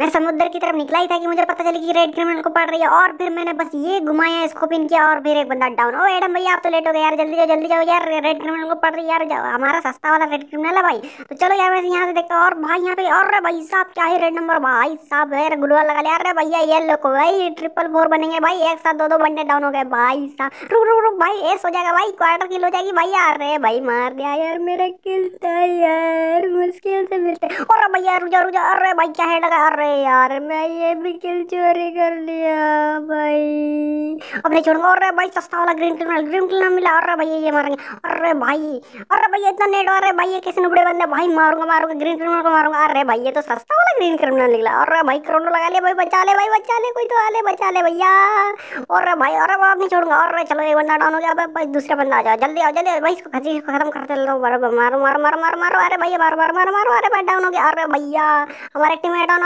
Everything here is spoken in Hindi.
मैं समुद्र की तरफ़ निकला ही था कि मुझे पता चली कि रेड क्रिमिनल को पड़ रही है और फिर मैंने बस ये घुमाया, इसको पिन किया और फिर एक बंदा डाउन ओ, एडम भैया, आप तो लेट हो गए यार, जल्दी जाओ जल्दी जाओ यार, रेड क्रिमिनल को पड़ रही है यार हमारा सस्ता वाला रेड क्रिमिनल है भाई। तो चलो यार, वैसे यहाँ से देखते और भाई यहाँ पे, और भाई साहब, क्या है रेड नंबर? भाई साहब है गुलवा लगा लिया। अरे भैया, ये लोग भाई ट्रिपल फोर बनेंगे भाई। एक साथ दो दो बंदे डाउन हो गए, भाई साहब। रुक रुक रुक, भाई एस हो जाएगा भाई क्वार्टर किल हो जाएगी भाई यार रे भाई, मार दिया यार, मेरा किल था यार, मुश्किल से मिलते। और भैया रुजा रुजा अरे भाई, क्या है लगा? अरे यार, मैं ये भी किल चोरी कर लिया भाई। अब नहीं छोड़ूँगा अरे भाई सस्ता वाला ग्रीन क्रिमिनल ग्रीन क्रिमिनल मिला। अरे भाई ये मारेंगे। अरे भाई अरे भाई इतना नेट अरे भाई, ये किसी नुबड़े बंदे, भाई मारूँगा मारूँगा ग्रीन क्रिमिनल को मारूँगा। अरे भाई ये तो सस्ता वाला ग्रीन क्रिमिनल निकला। अरे भाई क्रोनो लगा लिया भाई, बचा ले भाई, बचा ले, कोई तो आ ले, बचा ले भैया। और भाई, अरे बाप नहीं छोड़ूँगा। और चलो, एक बंदा डाउन हो गया भाई दूसरा बंदा आ जाओ। जल्दी आओ, जल्दी भाई इसको खची खत्म करते लो मारो मारो मारो मारो मारो अरे भैया, मारो मारो मारो मारो अरे भाई डाउन हो गया। अरे भैया, हमारे टीम डाउन